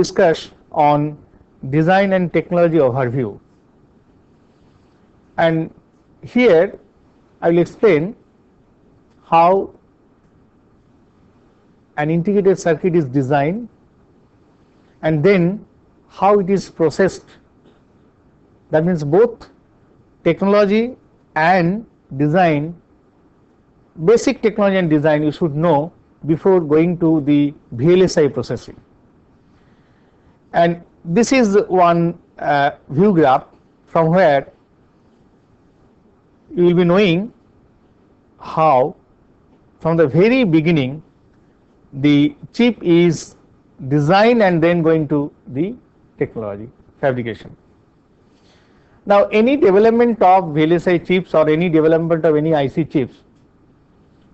discuss on design and technology overview. And here I will explain how an integrated circuit is designed and then how it is processed. That means both technology and design, basic technology and design you should know before going to the VLSI processing. And this is one uh, view graph from where you will be knowing how from the very beginning the chip is designed and then going to the technology fabrication. Now any development of VLSI chips or any development of any IC chips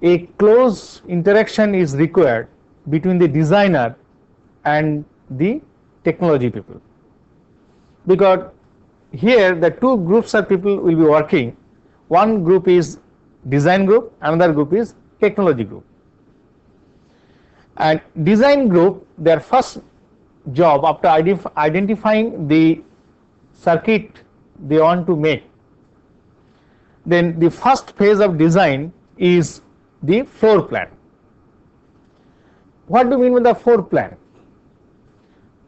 a close interaction is required between the designer and the technology people because here the two groups of people will be working one group is design group another group is technology group and design group their first job after identif identifying the circuit they want to make then the first phase of design is the floor plan. What do you mean by the floor plan?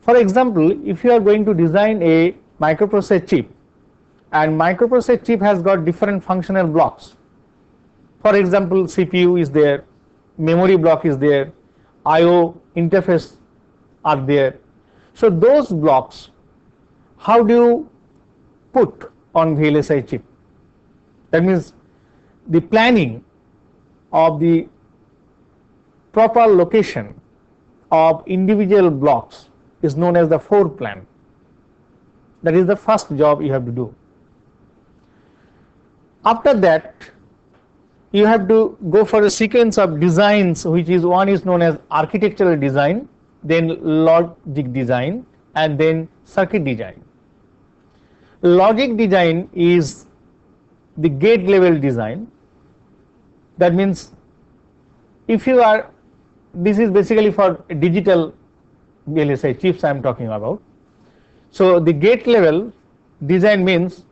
For example, if you are going to design a microprocessor chip and microprocessor chip has got different functional blocks. For example, CPU is there, memory block is there, IO interface are there. So those blocks, how do you put on VLSI chip? That means the planning of the proper location of individual blocks is known as the floor plan. That is the first job you have to do. After that, you have to go for a sequence of designs which is one is known as architectural design, then logic design and then circuit design. Logic design is the gate level design that means if you are this is basically for digital VLSI chips I am talking about. So the gate level design means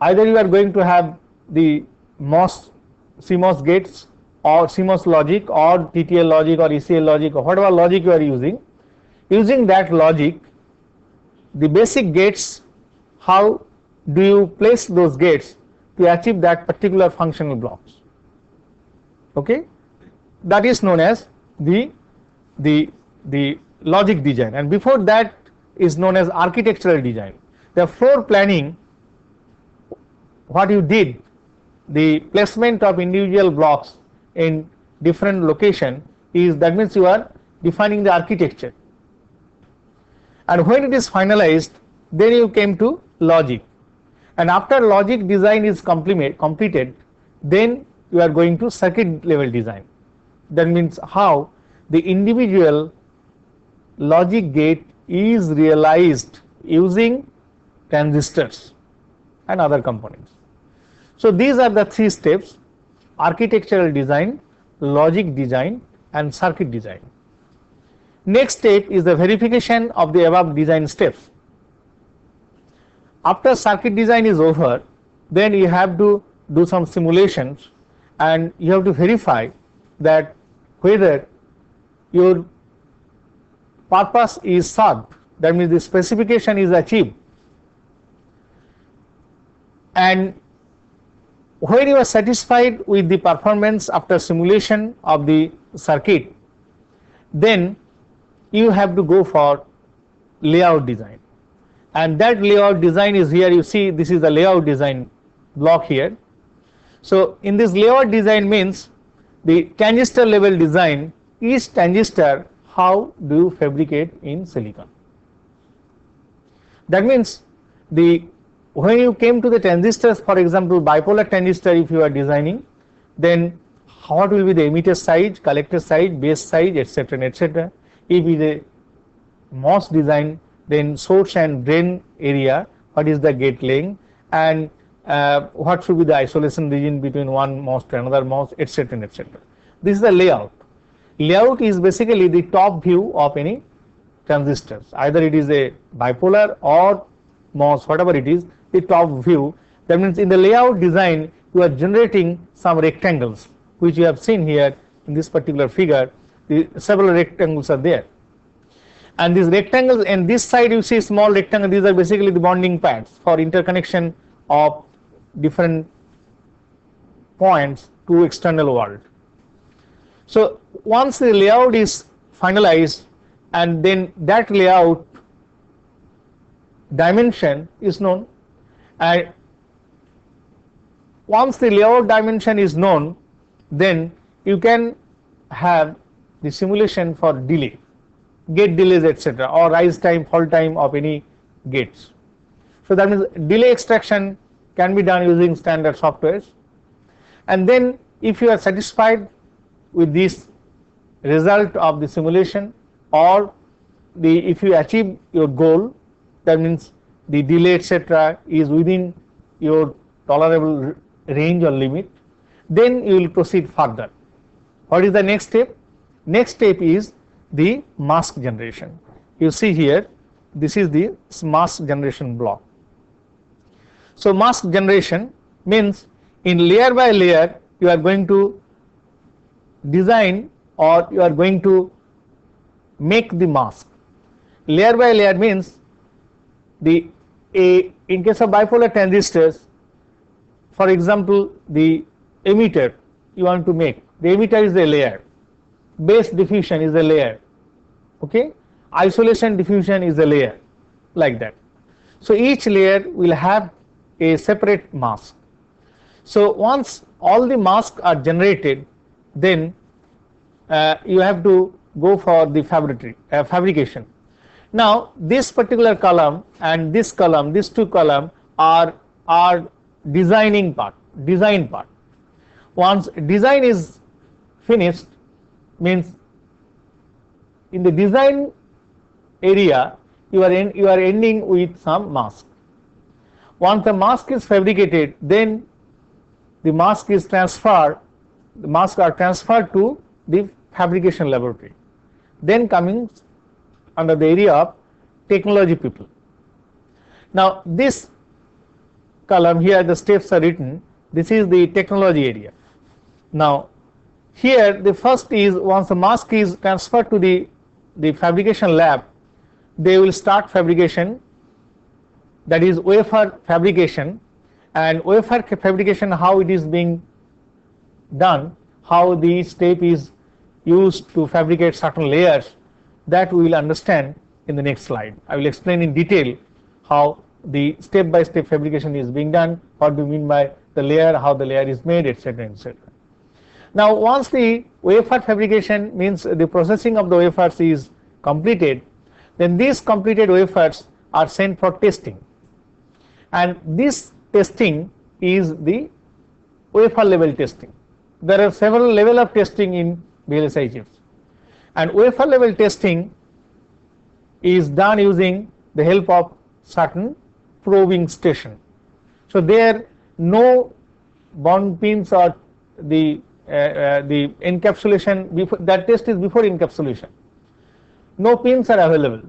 either you are going to have the MOS CMOS gates or CMOS logic or TTL logic or ECL logic or whatever logic you are using. Using that logic the basic gates how do you place those gates to achieve that particular functional blocks? Okay? That is known as the the the logic design. And before that is known as architectural design. The floor planning what you did the placement of individual blocks in different location is that means you are defining the architecture. And when it is finalized then you came to logic. And after logic design is complete, completed then you are going to circuit level design. That means how the individual logic gate is realized using transistors and other components. So these are the three steps architectural design, logic design and circuit design. Next step is the verification of the above design steps. After circuit design is over, then you have to do some simulations and you have to verify that whether your purpose is served. That means the specification is achieved. And when you are satisfied with the performance after simulation of the circuit then you have to go for layout design. And that layout design is here. You see this is the layout design block here. So in this layout design means the transistor level design each transistor how do you fabricate in silicon. That means the when you came to the transistors for example bipolar transistor if you are designing then what will be the emitter size, collector size, base size etc etc. If it is a MOS design then source and drain area what is the gate length and uh, what should be the isolation region between one MOS to another MOS etc etc. This is the layout. Layout is basically the top view of any transistors. Either it is a bipolar or MOS, whatever it is, the top view. That means in the layout design, you are generating some rectangles, which you have seen here in this particular figure. The several rectangles are there. And these rectangles, and this side you see small rectangle, these are basically the bonding pads for interconnection of different points to external world. So once the layout is finalized and then that layout dimension is known and once the layout dimension is known then you can have the simulation for delay gate delays etc or rise time fall time of any gates. So that means delay extraction can be done using standard softwares. And then if you are satisfied with this result of the simulation or the if you achieve your goal that means the delay etc is within your tolerable range or limit then you will proceed further. What is the next step? Next step is the mask generation. You see here this is the mask generation block. So mask generation means in layer by layer you are going to design or you are going to make the mask. Layer by layer means the a in case of bipolar transistors for example the emitter you want to make the emitter is a layer. Base diffusion is a layer. Okay? Isolation diffusion is a layer like that. So each layer will have a separate mask. So once all the masks are generated then uh, you have to go for the fabric, uh, fabrication. Now this particular column and this column, these two column are are designing part, design part. Once design is finished, means in the design area you are in, you are ending with some mask. Once the mask is fabricated, then the mask is transferred, the masks are transferred to the fabrication laboratory. Then coming under the area of technology people. Now this column here the steps are written this is the technology area. Now here the first is once the mask is transferred to the the fabrication lab they will start fabrication that is wafer fabrication and wafer fabrication how it is being done how the step is used to fabricate certain layers that we will understand in the next slide. I will explain in detail how the step by step fabrication is being done, what do you mean by the layer, how the layer is made etc etc. Now once the wafer fabrication means the processing of the wafers is completed then these completed wafers are sent for testing and this testing is the wafer level testing. There are several level of testing in VLSI chips. And wafer level testing is done using the help of certain probing station. So there no bond pins or the uh, uh, the encapsulation before that test is before encapsulation. No pins are available.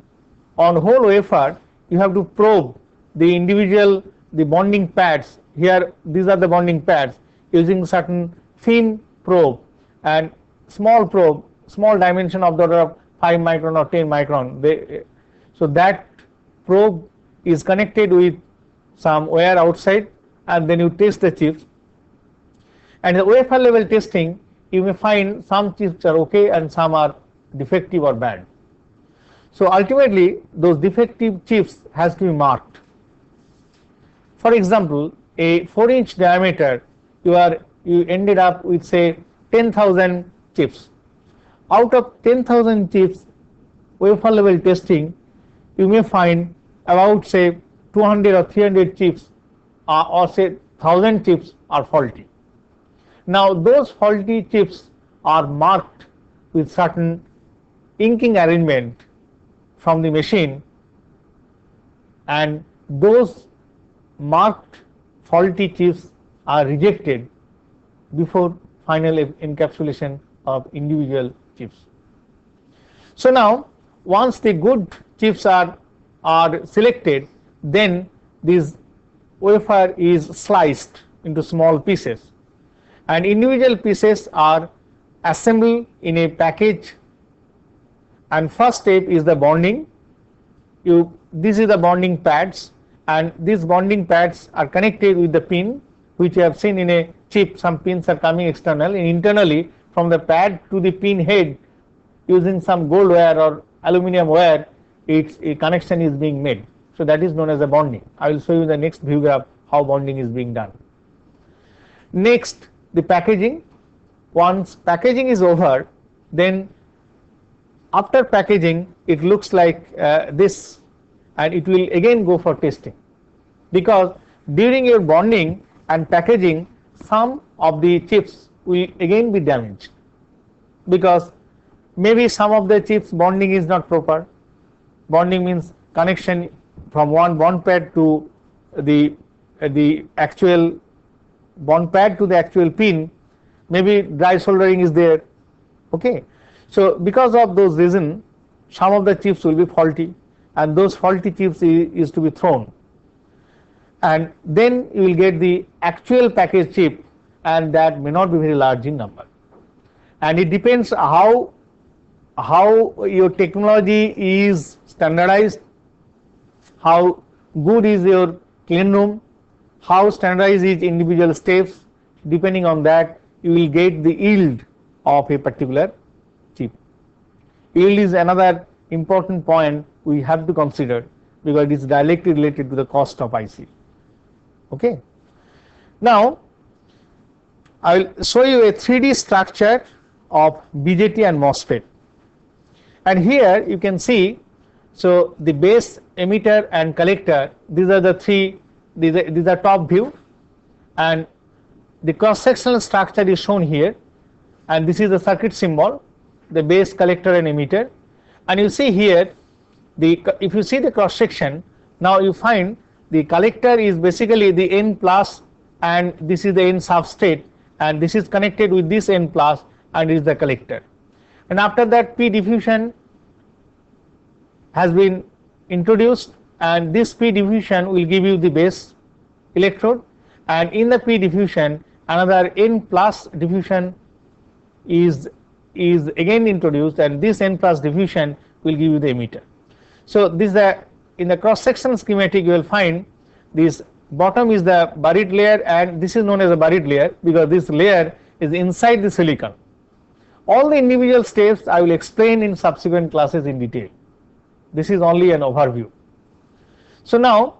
On whole wafer you have to probe the individual the bonding pads here these are the bonding pads using certain thin probe and small probe, small dimension of the order of 5 micron or 10 micron. They, so that probe is connected with some wire outside and then you test the chips. And the wafer level testing, you may find some chips are okay and some are defective or bad. So ultimately, those defective chips has to be marked. For example, a 4 inch diameter, you are you ended up with say 10,000 chips. Out of 10,000 chips wafer level testing, you may find about say 200 or 300 chips uh, or say 1000 chips are faulty. Now those faulty chips are marked with certain inking arrangement from the machine and those marked faulty chips are rejected before final encapsulation of individual chips. So now once the good chips are are selected then this wafer is sliced into small pieces. And individual pieces are assembled in a package. And first step is the bonding. You this is the bonding pads. And these bonding pads are connected with the pin which you have seen in a chip some pins are coming external and internally from the pad to the pin head using some gold wire or aluminum wire its a connection is being made. So that is known as a bonding. I will show you the next view graph how bonding is being done. Next the packaging. Once packaging is over then after packaging it looks like uh, this and it will again go for testing. Because during your bonding and packaging some of the chips will again be damaged. Because maybe some of the chips bonding is not proper. Bonding means connection from one bond pad to the uh, the actual bond pad to the actual pin. Maybe dry soldering is there. Okay. So because of those reason some of the chips will be faulty. And those faulty chips is, to be thrown and then you will get the actual package chip and that may not be very large in number and it depends how how your technology is standardized how good is your clean room how standardized is individual steps depending on that you will get the yield of a particular chip. Yield is another important point we have to consider because it is directly related to the cost of IC. Okay. Now, I will show you a 3D structure of BJT and MOSFET. And here you can see so the base emitter and collector these are the three these are, these are top view. And the cross sectional structure is shown here. And this is the circuit symbol the base collector and emitter. And you see here the if you see the cross section now you find the collector is basically the n plus and this is the n substrate and this is connected with this n plus and is the collector and after that p diffusion has been introduced and this p diffusion will give you the base electrode and in the p diffusion another n plus diffusion is is again introduced and this n plus diffusion will give you the emitter. So this is the in the cross section schematic you will find this bottom is the buried layer and this is known as a buried layer because this layer is inside the silicon. All the individual steps I will explain in subsequent classes in detail. This is only an overview. So now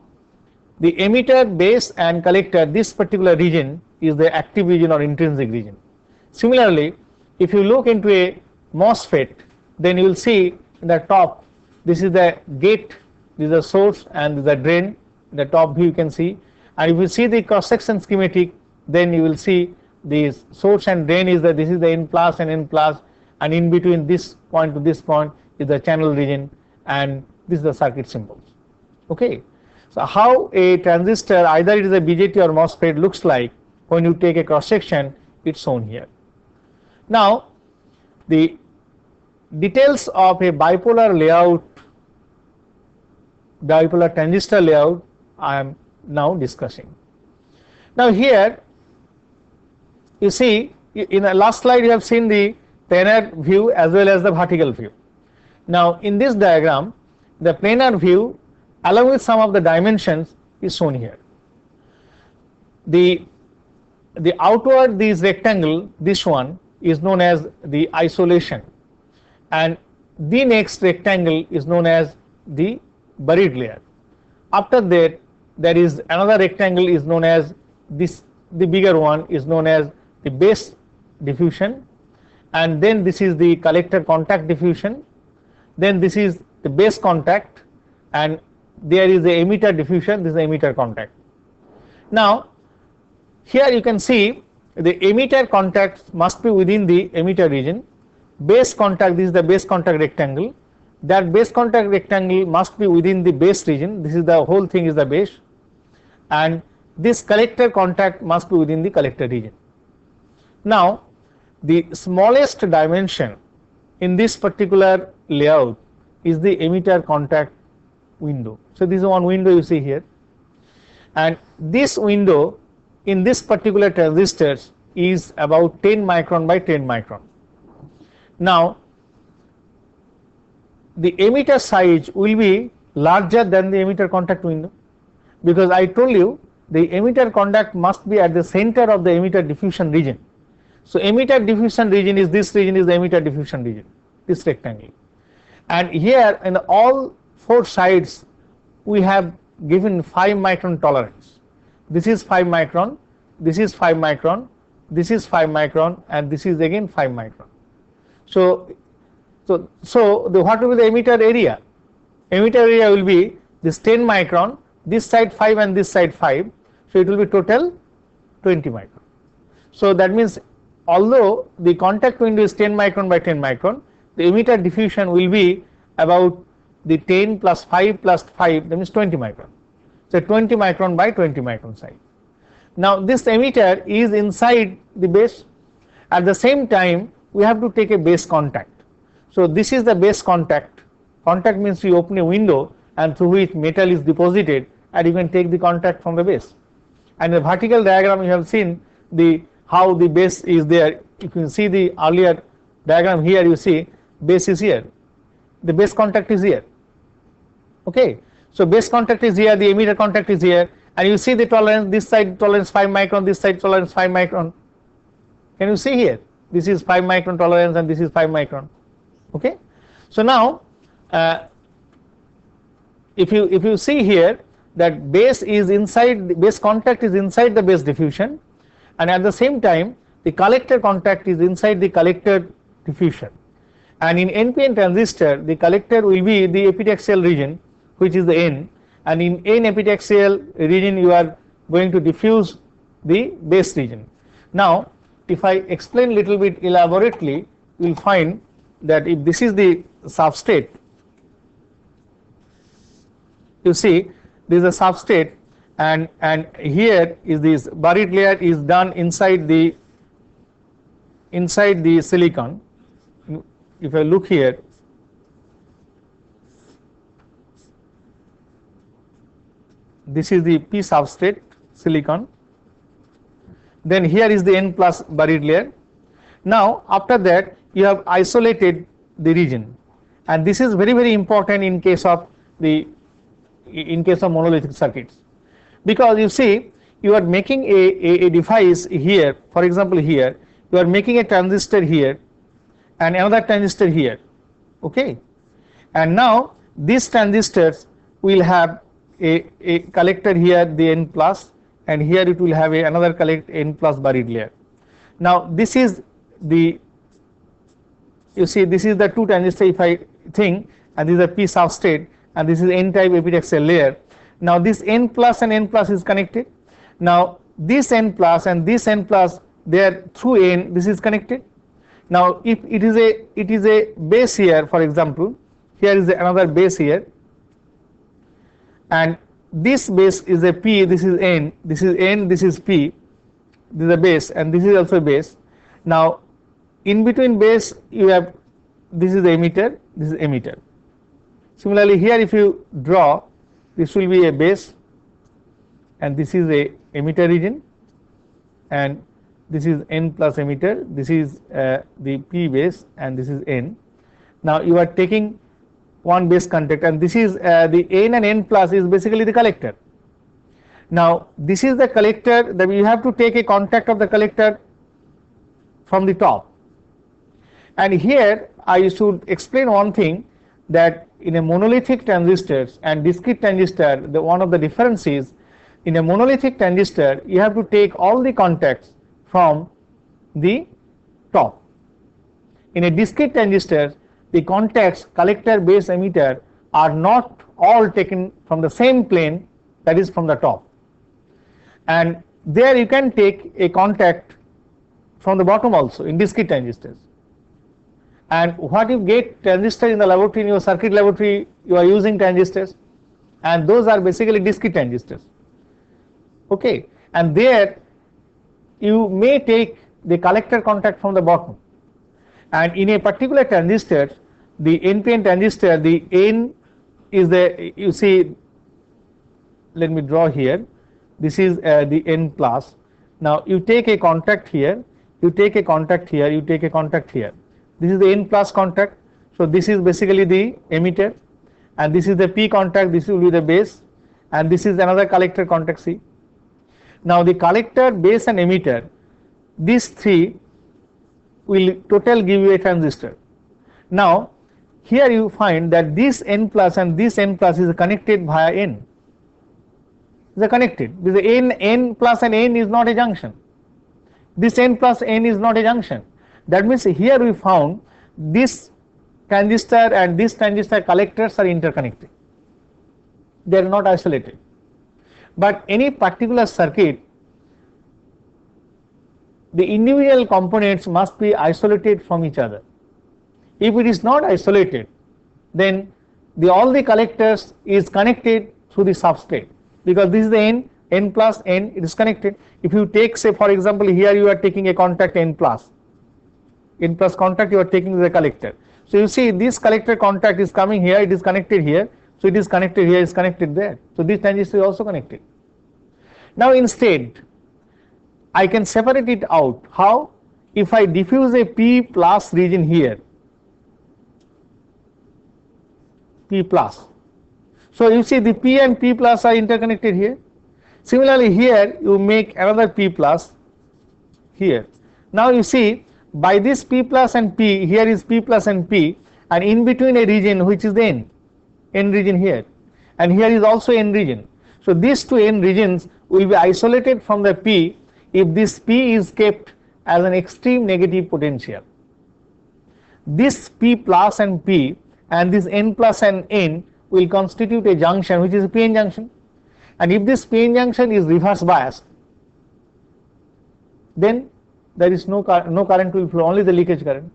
the emitter base and collector this particular region is the active region or intrinsic region. Similarly, if you look into a MOSFET then you will see in the top this is the gate this is the source and the drain the top view you can see. And if you see the cross section schematic then you will see the source and drain is that this is the n plus and n plus and in between this point to this point is the channel region and this is the circuit symbols. Okay. So how a transistor either it is a BJT or MOSFET looks like when you take a cross section it's shown here. Now the details of a bipolar layout bipolar transistor layout I am now discussing. Now here you see in the last slide you have seen the planar view as well as the vertical view. Now in this diagram the planar view along with some of the dimensions is shown here. The the outward this rectangle this one is known as the isolation and the next rectangle is known as the buried layer. After that there is another rectangle is known as this the bigger one is known as the base diffusion. And then this is the collector contact diffusion. Then this is the base contact. And there is the emitter diffusion. This is the emitter contact. Now here you can see the emitter contact must be within the emitter region. Base contact this is the base contact rectangle that base contact rectangle must be within the base region this is the whole thing is the base and this collector contact must be within the collector region. Now the smallest dimension in this particular layout is the emitter contact window. So, this is one window you see here and this window in this particular transistor is about 10 micron by 10 micron. Now, the emitter size will be larger than the emitter contact window because I told you the emitter contact must be at the center of the emitter diffusion region. So, emitter diffusion region is this region is the emitter diffusion region this rectangle and here in all four sides we have given 5 micron tolerance. This is 5 micron, this is 5 micron, this is 5 micron and this is again 5 micron. So, so, so the what will be the emitter area? Emitter area will be this 10 micron, this side 5 and this side 5. So, it will be total 20 micron. So, that means although the contact window is 10 micron by 10 micron, the emitter diffusion will be about the 10 plus 5 plus 5 that means 20 micron. So, 20 micron by 20 micron side. Now, this emitter is inside the base at the same time we have to take a base contact. So, this is the base contact. Contact means you open a window and through which metal is deposited and you can take the contact from the base. And the vertical diagram you have seen the how the base is there. You can see the earlier diagram here you see base is here. The base contact is here. Okay? So base contact is here the emitter contact is here and you see the tolerance this side tolerance 5 micron this side tolerance 5 micron. Can you see here? This is 5 micron tolerance and this is 5 micron okay? So now uh, if you if you see here that base is inside the base contact is inside the base diffusion and at the same time the collector contact is inside the collector diffusion. And in NPN transistor the collector will be the epitaxial region which is the N. And in N epitaxial region you are going to diffuse the base region. Now if I explain little bit elaborately you will find that if this is the substrate you see this is a substrate and and here is this buried layer is done inside the inside the silicon. If I look here this is the p substrate silicon. Then here is the n plus buried layer. Now after that you have isolated the region. And this is very very important in case of the in case of monolithic circuits. Because you see you are making a, a, a device here for example here you are making a transistor here and another transistor here okay? And now these transistors will have a, a collector here the n plus and here it will have a another collect n plus buried layer. Now this is the you see this is the two transistor if I think and this is a p substrate and this is n type epitaxial layer. Now this n plus and n plus is connected. Now this n plus and this n plus they are through n this is connected. Now if it is a it is a base here for example here is another base here and this base is a p this is n this is n this is p this is a base and this is also a base. Now in between base you have this is the emitter this is emitter. Similarly here if you draw this will be a base and this is a emitter region and this is n plus emitter this is uh, the p base and this is n. Now you are taking one base contact and this is uh, the n and n plus is basically the collector. Now this is the collector that you have to take a contact of the collector from the top and here I should explain one thing that in a monolithic transistors and discrete transistor the one of the differences in a monolithic transistor you have to take all the contacts from the top. In a discrete transistor the contacts collector base emitter are not all taken from the same plane that is from the top and there you can take a contact from the bottom also in discrete transistors and what you get transistor in the laboratory in your circuit laboratory you are using transistors? And those are basically discrete transistors. Okay. And there you may take the collector contact from the bottom. And in a particular transistor the NPN transistor, the N is the, you see, let me draw here, this is uh, the N plus. Now you take a contact here, you take a contact here, you take a contact here. This is the N plus contact. So this is basically the emitter and this is the P contact, this will be the base and this is another collector contact C. Now the collector, base and emitter, these three will total give you a transistor. Now here you find that this n plus and this n plus is connected via n. They are connected because n n plus and n is not a junction. This n plus n is not a junction. That means here we found this transistor and this transistor collectors are interconnected. They are not isolated. But any particular circuit the individual components must be isolated from each other. If it is not isolated, then the all the collectors is connected through the substrate because this is the n, n plus n it is connected. If you take say for example here you are taking a contact n plus, n plus contact you are taking the collector. So you see this collector contact is coming here it is connected here so it is connected here is connected there. So this transistor is also connected. Now instead I can separate it out. How? If I diffuse a P plus region here, P plus. So you see the P and P plus are interconnected here. Similarly here you make another P plus here. Now you see by this P plus and P here is P plus and P and in between a region which is the N, N region here and here is also N region. So these two N regions will be isolated from the P if this P is kept as an extreme negative potential. This P plus and P and this N plus and N will constitute a junction which is a PN junction and if this PN junction is reverse biased then there is no, no current will flow only the leakage current.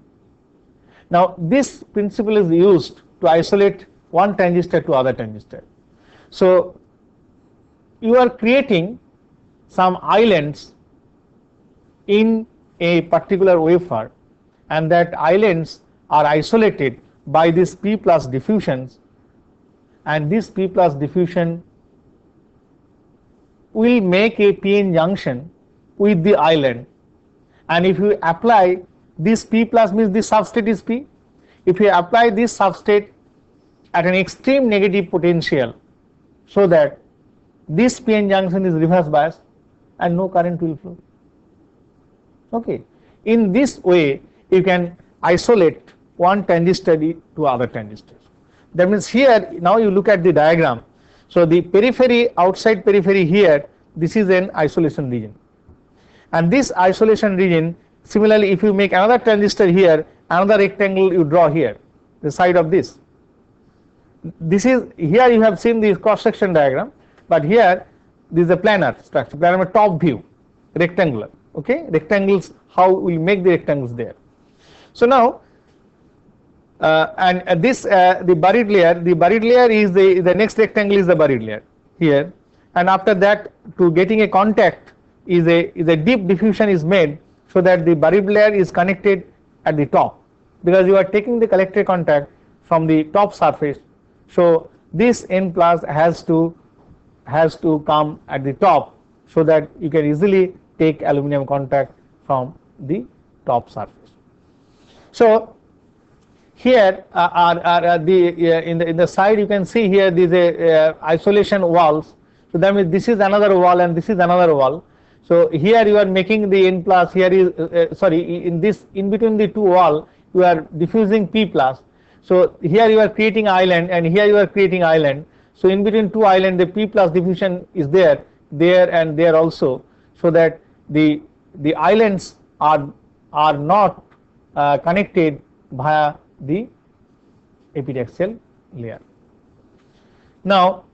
Now this principle is used to isolate one transistor to other transistor. So you are creating some islands in a particular wafer and that islands are isolated by this P plus diffusions and this P plus diffusion will make a PN junction with the island and if you apply this P plus means this substrate is P. If you apply this substrate at an extreme negative potential so that this PN junction is reverse biased and no current will flow. Okay. In this way you can isolate one transistor to other transistors that means here now you look at the diagram. So the periphery outside periphery here this is an isolation region and this isolation region similarly if you make another transistor here another rectangle you draw here the side of this. This is here you have seen this cross section diagram but here this is a planar structure planar top view rectangular okay? Rectangles how we make the rectangles there. So now uh, and uh, this uh, the buried layer the buried layer is the the next rectangle is the buried layer here. And after that to getting a contact is a is a deep diffusion is made so that the buried layer is connected at the top because you are taking the collector contact from the top surface so this n plus has to has to come at the top so that you can easily take aluminum contact from the top surface. So here uh, are, are, the uh, in the in the side you can see here these uh, isolation walls. So that means this is another wall and this is another wall. So here you are making the N plus here is uh, uh, sorry in this in between the two wall you are diffusing P plus. So here you are creating island and here you are creating island. So in between two island the P plus diffusion is there there and there also so that the the islands are are not uh, connected via the epitaxial layer. Now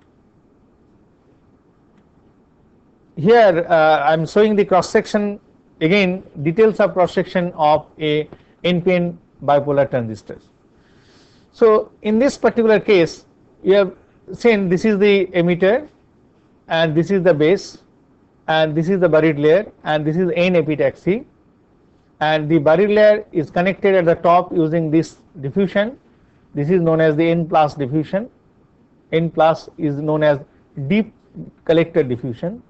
here uh, I am showing the cross section again details of cross section of a NPN bipolar transistors. So in this particular case you have seen this is the emitter and this is the base and this is the buried layer and this is n epitaxy and the buried layer is connected at the top using this diffusion this is known as the N plus diffusion. N plus is known as deep collector diffusion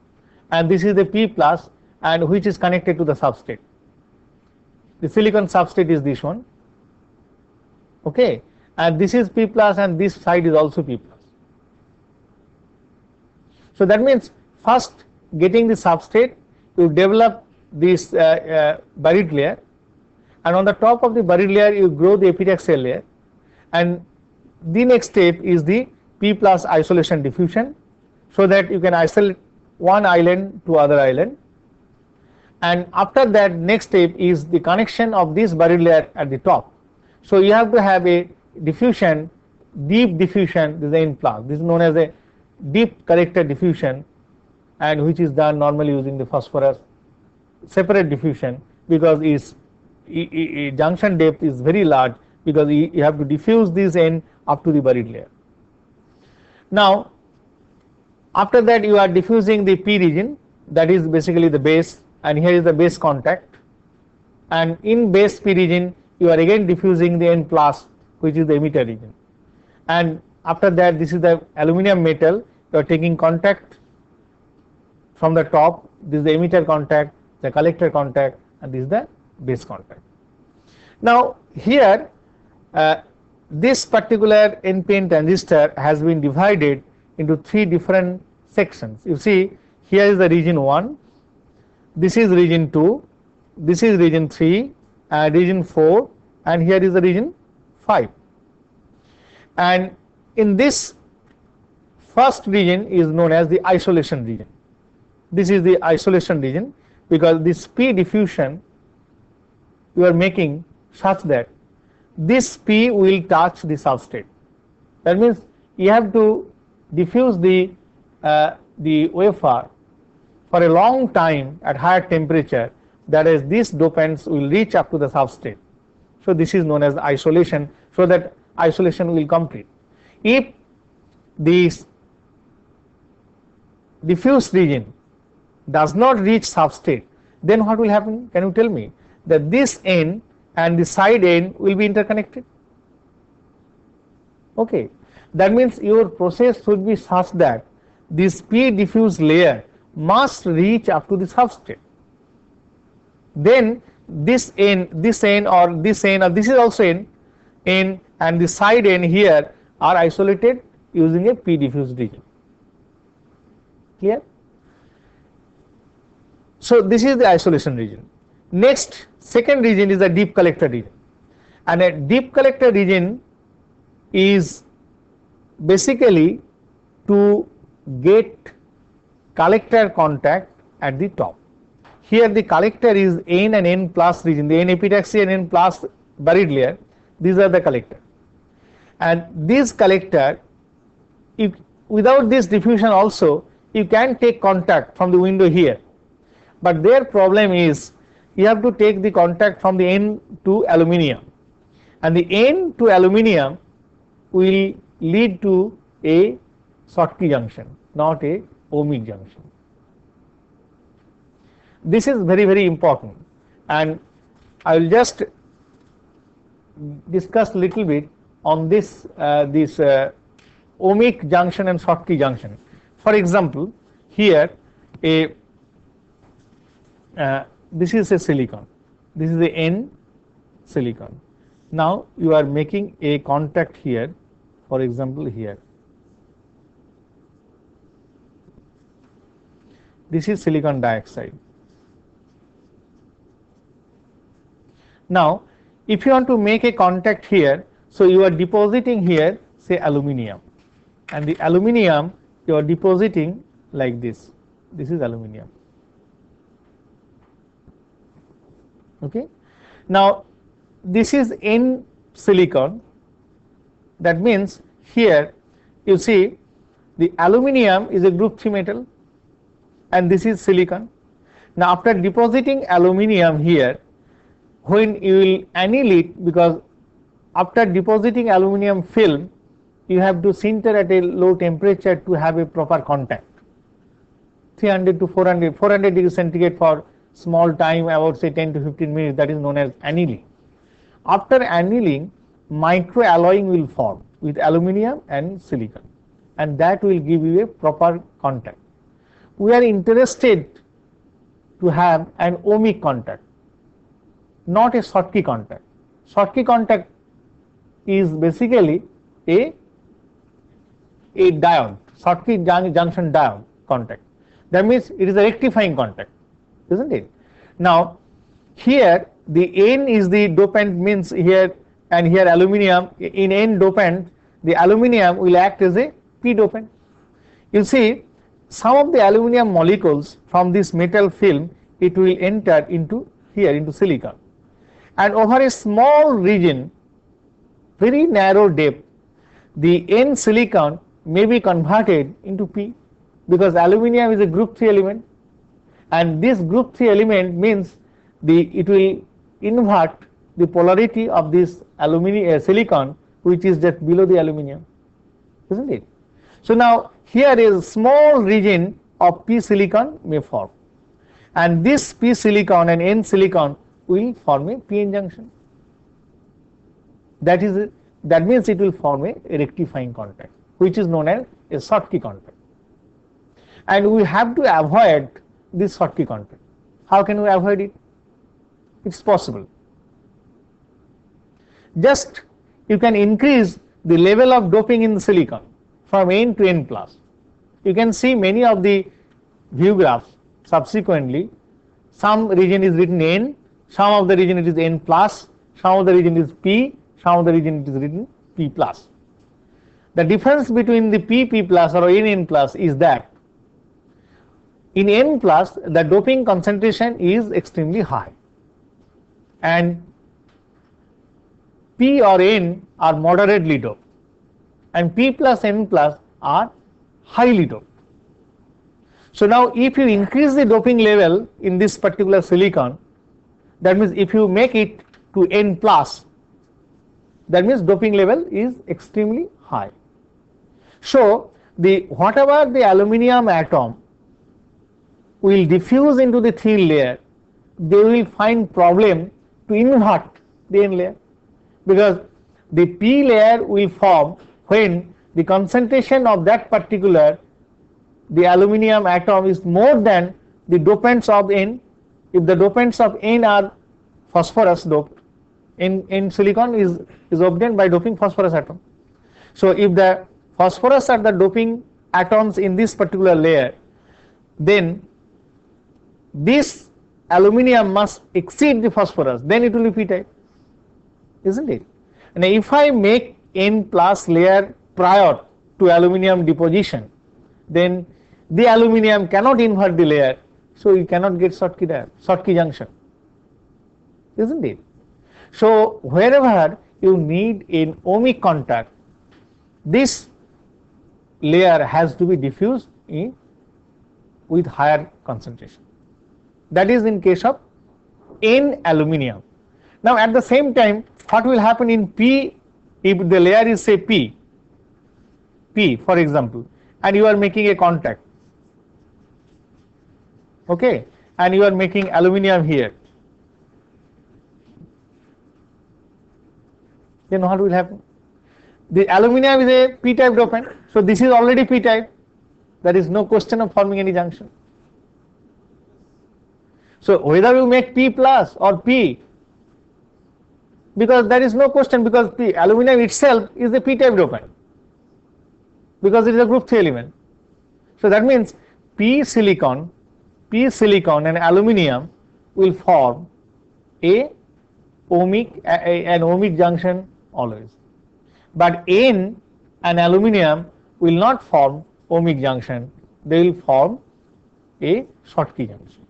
and this is the P plus and which is connected to the substrate. The silicon substrate is this one okay and this is P plus and this side is also P plus. So that means first getting the substrate you develop this uh, uh, buried layer and on the top of the buried layer you grow the epitaxial layer and the next step is the P plus isolation diffusion so that you can isolate one island to other island and after that next step is the connection of this buried layer at the top. So you have to have a diffusion deep diffusion this is plus this is known as a deep collector diffusion and which is done normally using the phosphorus separate diffusion because its junction depth is very large because you have to diffuse this N up to the buried layer. Now after that you are diffusing the P region. That is basically the base. And here is the base contact. And in base P region you are again diffusing the N plus which is the emitter region. And after that this is the aluminum metal. You are taking contact from the top. This is the emitter contact the collector contact and this is the base contact. Now here uh, this particular NPN transistor has been divided into three different sections. You see here is the region 1, this is region 2, this is region 3 and region 4 and here is the region 5. And in this first region is known as the isolation region. This is the isolation region because this P diffusion you are making such that this P will touch the substrate. That means you have to diffuse the uh, the wafer for a long time at higher temperature. That is these dopants will reach up to the substrate. So this is known as isolation so that isolation will complete. If this diffuse region does not reach substrate then what will happen? Can you tell me? That this N and the side N will be interconnected. Okay that means your process should be such that this P diffuse layer must reach up to the substrate. Then this N this N or this N or this is also N N and the side N here are isolated using a P diffuse region. Clear? So this is the isolation region. Next second region is the deep collector region. And a deep collector region is basically to get collector contact at the top. Here the collector is N and N plus region, the N epitaxy and N plus buried layer, these are the collector. And this collector, if without this diffusion also, you can take contact from the window here. But their problem is you have to take the contact from the N to aluminium and the N to aluminium will lead to a Schottky junction not a ohmic junction. This is very very important and I will just discuss little bit on this uh, this uh, ohmic junction and Schottky junction. For example, here a uh, this is a silicon, this is the N silicon. Now you are making a contact here, for example here this is silicon dioxide. Now, if you want to make a contact here, so you are depositing here say aluminium and the aluminium you are depositing like this, this is aluminium. Okay. Now, this is N silicon that means here you see the aluminium is a group 3 metal and this is silicon. Now after depositing aluminium here when you will anneal it because after depositing aluminium film you have to sinter at a low temperature to have a proper contact 300 to 400 400 degree centigrade for small time about say 10 to 15 minutes that is known as annealing. After annealing microalloying will form with aluminium and silicon and that will give you a proper contact. We are interested to have an ohmic contact, not a Schottky contact. Schottky contact is basically a a diode, Schottky junction diode contact. That means it is a rectifying contact, isn't it? Now, here the N is the dopant means here and here aluminum in N dopant the aluminum will act as a P dopant. You see some of the aluminum molecules from this metal film it will enter into here into silicon and over a small region very narrow depth the N silicon may be converted into P because aluminum is a group 3 element and this group 3 element means the it will invert the polarity of this aluminum uh, silicon which is just below the aluminum isn't it? So now here is small region of p silicon may form. And this p silicon and n silicon will form a p-n junction. That is that means it will form a rectifying contact which is known as a Schottky contact. And we have to avoid this Schottky contact. How can we avoid it? It is possible just you can increase the level of doping in the silicon from N to N plus. You can see many of the view graphs subsequently some region is written N, some of the region it is N plus, some of the region is P, some of the region it is written P plus. The difference between the P P plus or N N plus is that in N plus the doping concentration is extremely high and P or N are moderately doped and P plus N plus are highly doped. So now if you increase the doping level in this particular silicon that means if you make it to N plus that means doping level is extremely high. So the whatever the aluminum atom will diffuse into the thin layer they will find problem to invert the N layer because the P layer will form when the concentration of that particular the aluminum atom is more than the dopants of N. If the dopants of N are phosphorus doped, in, in silicon is, is obtained by doping phosphorus atom. So if the phosphorus are the doping atoms in this particular layer, then this aluminum must exceed the phosphorus, then it will be p-type isn't it? And if I make N plus layer prior to aluminum deposition, then the aluminum cannot invert the layer, so you cannot get Schottky, Schottky junction, isn't it? So wherever you need an ohmic contact, this layer has to be diffused in with higher concentration. That is in case of N aluminum. Now at the same time what will happen in P if the layer is say P, P for example. And you are making a contact. Okay? And you are making aluminum here. Then what will happen? The aluminum is a p type dopant so this is already p type there is no question of forming any junction. So whether you make p plus or p because there is no question because the aluminum itself is a p-type dopant because it is a group 3 element. So that means p silicon, p silicon and aluminum will form a ohmic a, a, an ohmic junction always, but N and aluminum will not form ohmic junction, they will form a Schottky junction.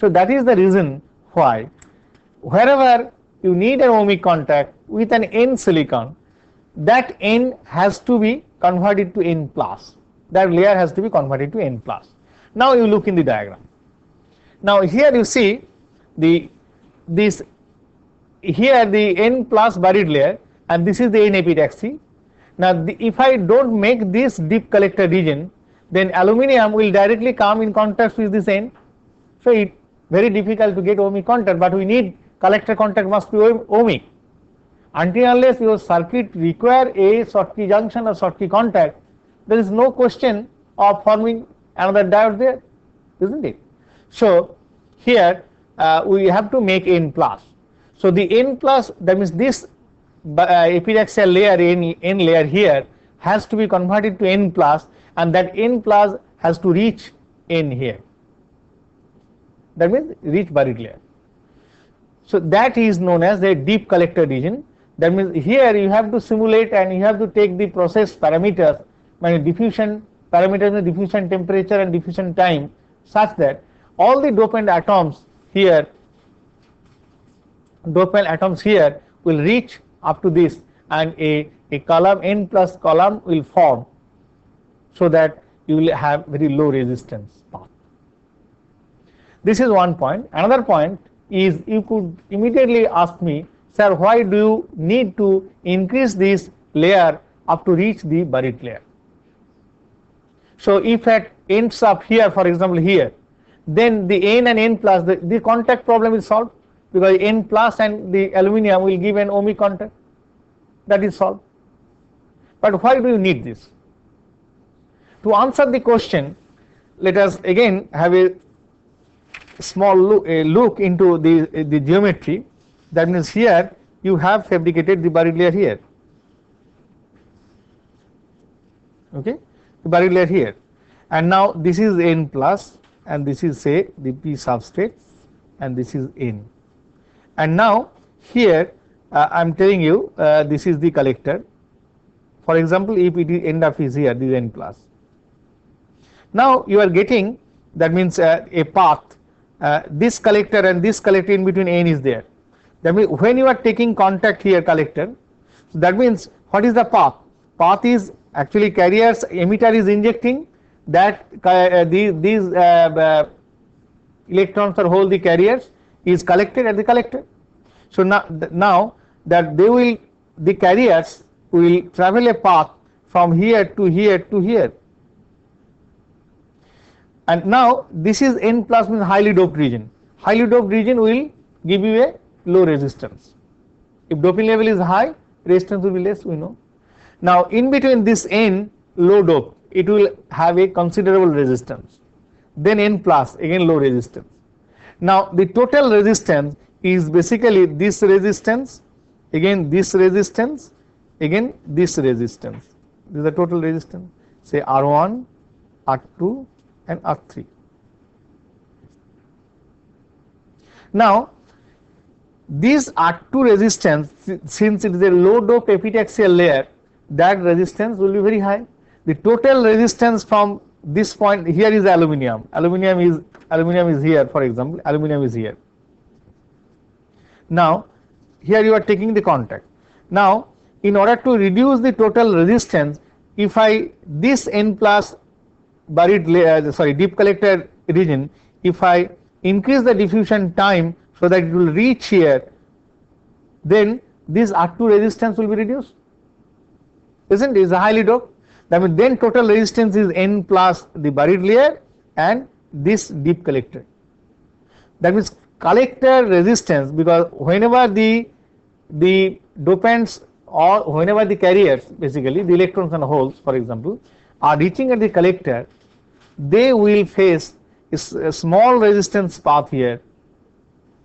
So that is the reason why wherever you need an ohmic contact with an N silicon, that N has to be converted to N plus. That layer has to be converted to N plus. Now you look in the diagram. Now here you see the this here the N plus buried layer and this is the N epitaxy. Now the, if I don't make this deep collector region then aluminum will directly come in contact with this N. So it very difficult to get ohmic contact but we need collector contact must be ohmic until unless your circuit require a Schottky junction or Schottky contact, there is no question of forming another diode there, isn't it? So here uh, we have to make n plus. So the n plus that means this uh, epitaxial layer n, n layer here has to be converted to n plus and that n plus has to reach n here that means reach buried layer. So that is known as the deep collector region that means here you have to simulate and you have to take the process parameters mean diffusion parameters the diffusion temperature and diffusion time such that all the dopant atoms here dopant atoms here will reach up to this and a, a column n plus column will form so that you will have very low resistance path. This is one point. Another point is you could immediately ask me, sir, why do you need to increase this layer up to reach the buried layer? So if it ends up here, for example, here, then the N and N plus, the, the contact problem is solved because N plus and the aluminum will give an ohmic contact that is solved. But why do you need this? To answer the question, let us again have a small look, look into the, the geometry. That means here you have fabricated the buried layer here. Okay, the buried layer here, and now this is n plus, and this is say the p substrate, and this is n. And now here uh, I am telling you uh, this is the collector. For example, if it is end up is here, this n plus. Now you are getting that means uh, a path. Uh, this collector and this collector in between n is there. That means when you are taking contact here collector, so that means what is the path? Path is actually carriers emitter is injecting that uh, these, these uh, uh, electrons or hold the carriers is collected at the collector. So now, now that they will the carriers will travel a path from here to here to here and now this is n plus means highly doped region. Highly doped region will give you a low resistance. If doping level is high resistance will be less we know. Now in between this n low dope it will have a considerable resistance. Then n plus again low resistance. Now the total resistance is basically this resistance again this resistance again this resistance. This is the total resistance. Say R1 R2 and R3 now this R2 resistance since it is a low dope epitaxial layer that resistance will be very high. The total resistance from this point here is aluminum aluminum is aluminum is here for example. Aluminum is here. Now here you are taking the contact. Now in order to reduce the total resistance if I this n plus buried layer uh, sorry deep collector region if I increase the diffusion time so that it will reach here then this R2 resistance will be reduced. Isn't it? Is highly doped. That means then total resistance is n plus the buried layer and this deep collector that means collector resistance because whenever the the dopants or whenever the carriers basically the electrons and holes for example are reaching at the collector they will face a small resistance path here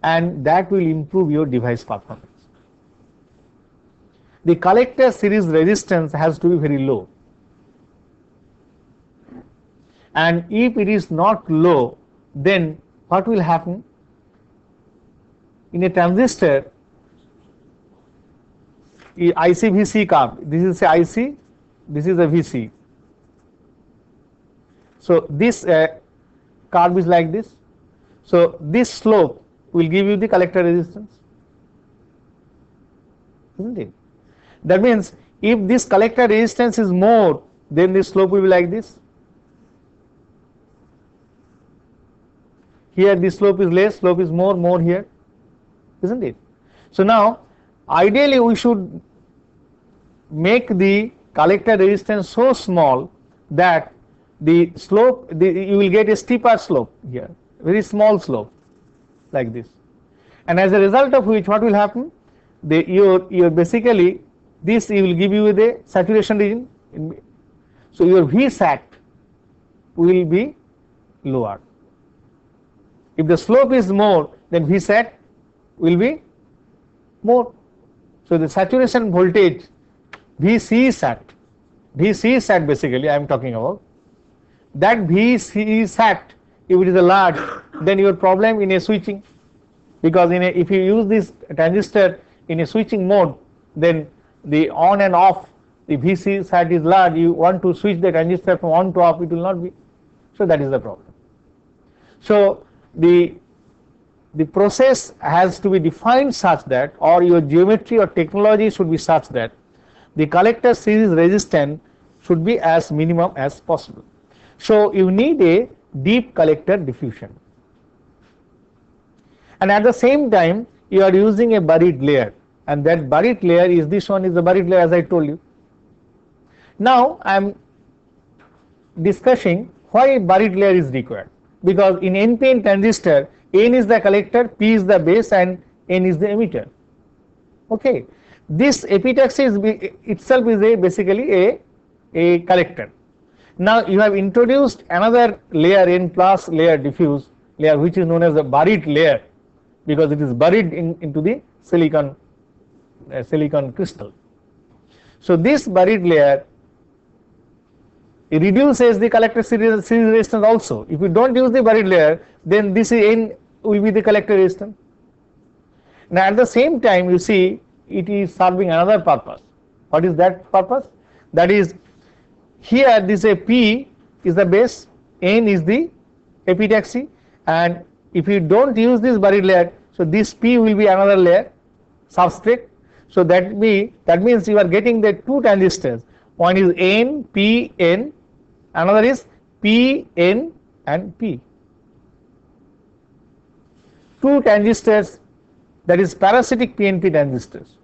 and that will improve your device performance. The collector series resistance has to be very low. And if it is not low then what will happen? In a transistor IC VC curve this is a IC this is a VC so this uh, curve is like this. So this slope will give you the collector resistance isn't it? That means if this collector resistance is more then the slope will be like this. Here the slope is less slope is more more here isn't it? So now ideally we should make the collector resistance so small that the slope the, you will get a steeper slope here very small slope like this and as a result of which what will happen the your your basically this will give you the saturation region. So your V sat will be lower. If the slope is more, then V sat will be more. So the saturation voltage VC sat, VC sat basically I am talking about, that VC sat if it is a large, then your problem in a switching, because in a, if you use this transistor in a switching mode, then the on and off the VC sat is large, you want to switch the transistor from on to off, it will not be. So that is the problem. So the the process has to be defined such that or your geometry or technology should be such that the collector series resistance should be as minimum as possible. So you need a deep collector diffusion and at the same time you are using a buried layer and that buried layer is this one is the buried layer as I told you. Now I am discussing why buried layer is required because in NPN transistor N is the collector, P is the base and N is the emitter. Okay. This epitaxy is itself is a basically a, a collector. Now you have introduced another layer N plus layer diffuse layer which is known as the buried layer because it is buried in, into the silicon uh, silicon crystal. So this buried layer reduces the collector series, series resistance also. If you do not use the buried layer then this is N will be the collector resistance. Now at the same time you see it is serving another purpose. What is that purpose? That is here this a P is the base, N is the epitaxy and if you do not use this buried layer, so this P will be another layer substrate. So that me that means you are getting the two transistors. One is N, P, N, another is P, N and P. Two transistors that is parasitic PNP transistors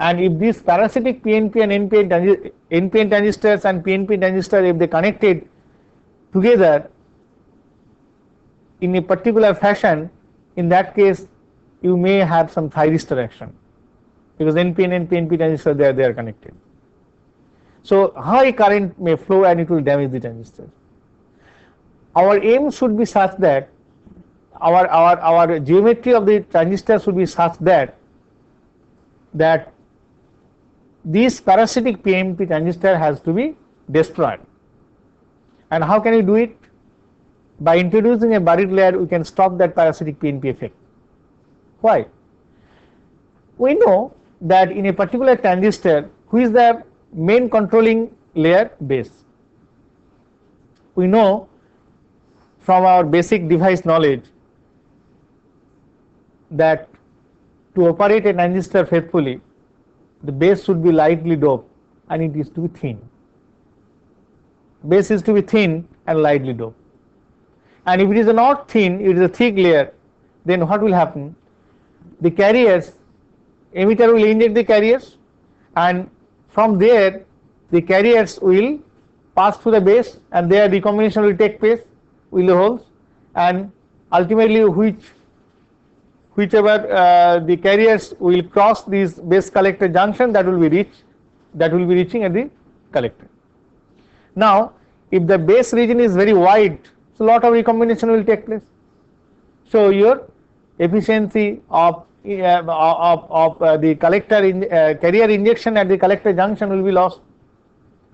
and if these parasitic PNP and NPN, NPN transistors and PNP transistor if they connected together in a particular fashion in that case you may have some thyristor action because NPN and PNP transistor they are, they are connected. So high current may flow and it will damage the transistor. Our aim should be such that our, our, our geometry of the transistor should be such that that this parasitic PNP transistor has to be destroyed. And how can you do it? By introducing a buried layer, we can stop that parasitic PNP effect. Why? We know that in a particular transistor, who is the main controlling layer? Base. We know from our basic device knowledge that to operate a transistor faithfully, the base should be lightly doped and it is to be thin. Base is to be thin and lightly doped. And if it is not thin, it is a thick layer, then what will happen? The carriers, emitter will inject the carriers and from there the carriers will pass through the base and their recombination will take place with the holes and ultimately which whichever uh, the carriers will cross this base collector junction that will be reach that will be reaching at the collector. Now if the base region is very wide so lot of recombination will take place. So your efficiency of uh, of, of uh, the collector in uh, carrier injection at the collector junction will be lost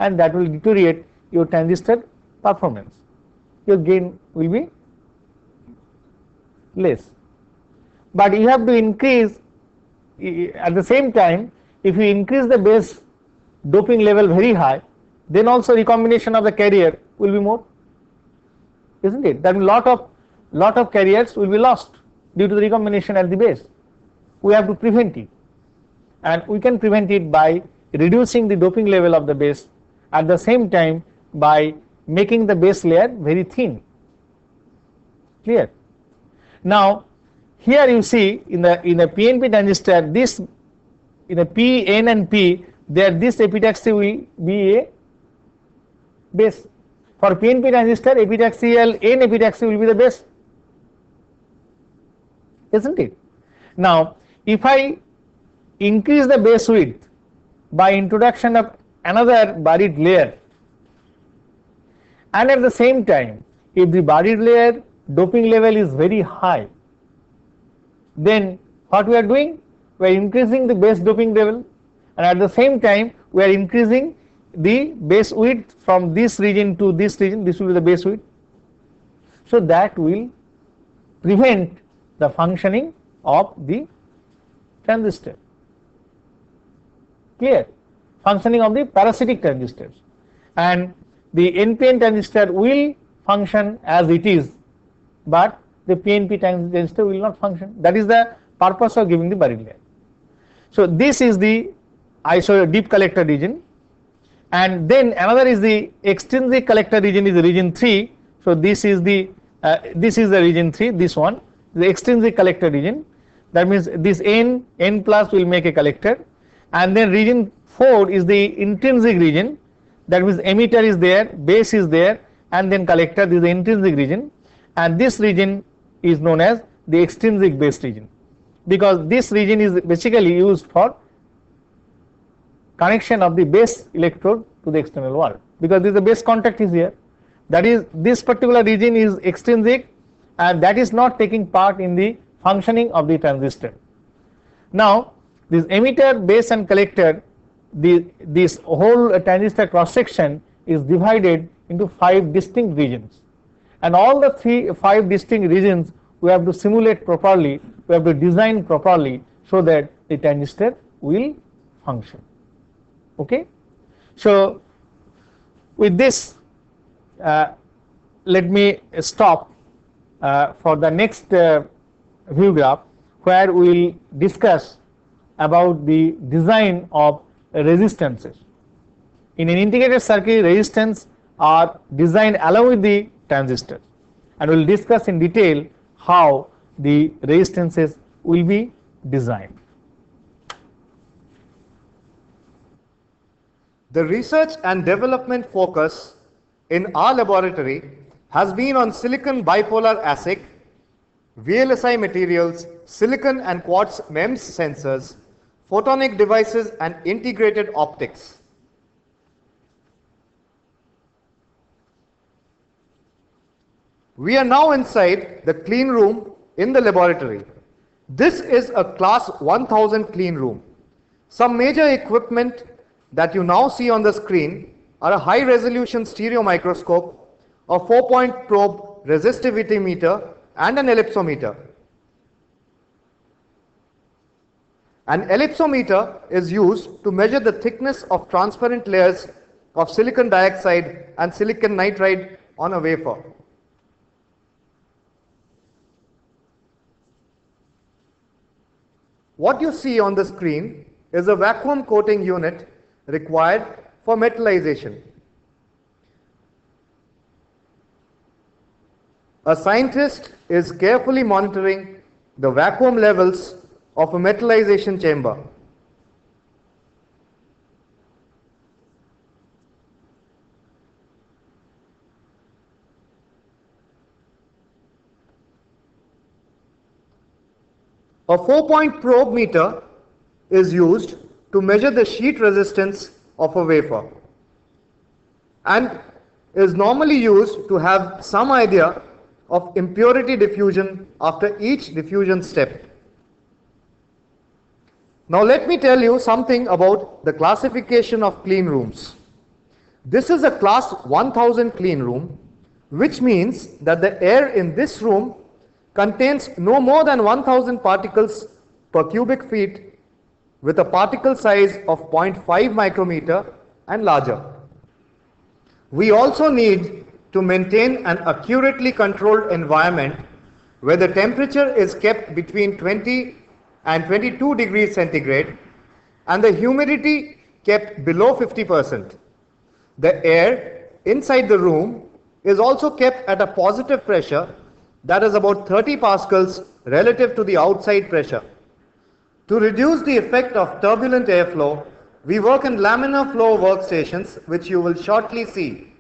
and that will deteriorate your transistor performance your gain will be less but you have to increase at the same time if you increase the base doping level very high then also recombination of the carrier will be more isn't it? That lot of lot of carriers will be lost due to the recombination at the base. We have to prevent it. And we can prevent it by reducing the doping level of the base at the same time by making the base layer very thin. Clear? Now here you see in the in the PNP transistor this in the P, N and P there this epitaxy will be a base. For PNP transistor epitaxial N epitaxy will be the base isn't it. Now if I increase the base width by introduction of another buried layer and at the same time if the buried layer doping level is very high then what we are doing? We are increasing the base doping level and at the same time we are increasing the base width from this region to this region. This will be the base width so that will prevent the functioning of the transistor. Clear? Functioning of the parasitic transistors. And the NPN transistor will function as it is but the PNP times transistor will not function. That is the purpose of giving the buried layer. So this is the iso deep collector region. And then another is the extrinsic collector region is region 3 so this is the uh, this is the region 3 this one. The extrinsic collector region. That means this n n plus will make a collector. And then region 4 is the intrinsic region. That means emitter is there base is there and then collector this is the intrinsic region. And this region is known as the extrinsic base region. Because this region is basically used for connection of the base electrode to the external world because this the base contact is here. That is this particular region is extrinsic and that is not taking part in the functioning of the transistor. Now this emitter base and collector the this whole transistor cross section is divided into five distinct regions and all the three five distinct regions we have to simulate properly we have to design properly so that the transistor will function. Okay? So with this uh, let me stop uh, for the next uh, view graph where we will discuss about the design of resistances. In an integrated circuit resistance are designed along with the transistors and we will discuss in detail how the resistances will be designed. The research and development focus in our laboratory has been on silicon bipolar ASIC, VLSI materials, silicon and quartz MEMS sensors, photonic devices and integrated optics. We are now inside the clean room in the laboratory. This is a class 1000 clean room. Some major equipment that you now see on the screen are a high resolution stereo microscope, a 4 point probe resistivity meter and an ellipsometer. An ellipsometer is used to measure the thickness of transparent layers of silicon dioxide and silicon nitride on a wafer. What you see on the screen is a vacuum coating unit required for metallization. A scientist is carefully monitoring the vacuum levels of a metallization chamber. A 4-point probe meter is used to measure the sheet resistance of a wafer and is normally used to have some idea of impurity diffusion after each diffusion step. Now let me tell you something about the classification of clean rooms. This is a class 1000 clean room which means that the air in this room contains no more than 1000 particles per cubic feet with a particle size of 0.5 micrometer and larger. We also need to maintain an accurately controlled environment where the temperature is kept between 20 and 22 degrees centigrade and the humidity kept below 50%. The air inside the room is also kept at a positive pressure that is about 30 pascals relative to the outside pressure. To reduce the effect of turbulent airflow, we work in laminar flow workstations which you will shortly see.